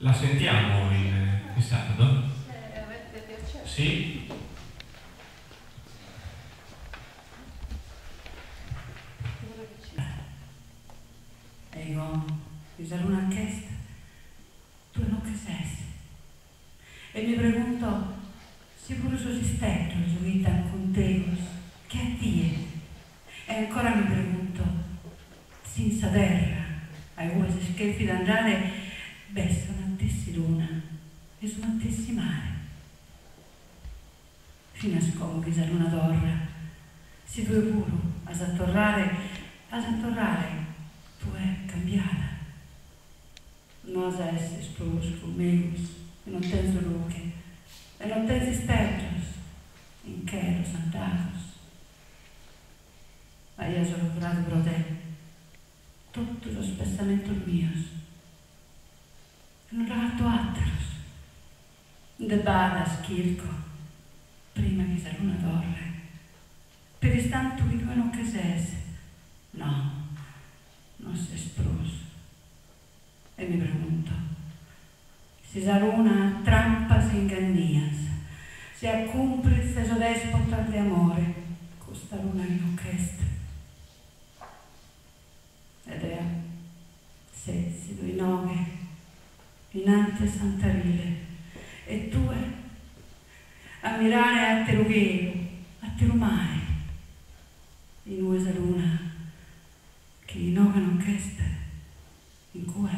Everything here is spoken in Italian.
La sentiamo il, il avete piacere. Sì? Ego, usar una orquesta, tu non che sei. E mi pregunto, se pure su sistetto su vita contegos, che a tie? E ancora mi pregunto, senza terra, ai vuoi scherzi d'andare, beh, sono luna e sono mare. Fino a scomo che usare una torra, si due puro, a s'attorrare, a s'attorrare, tu è cambiata. Nós essere esploso meus, e non tenso luce, e non tensi spectros, in che santados. Ma io sono curato per te, tutto lo spessamento mio. Non l'ho fatto atteros. De bada schirco, prima che sarà una torre. Per istanto che due non che sese. No, non si esploso. E mi pregunto, si sarà una trampas ingannias, si a cumplice so despota di amore, costa luna in orchestra. Ed è sezzi, due nove, in ante santarile, e due a mirare a terughero, a terumare, in uesa luna, che in nove orchestra, in cui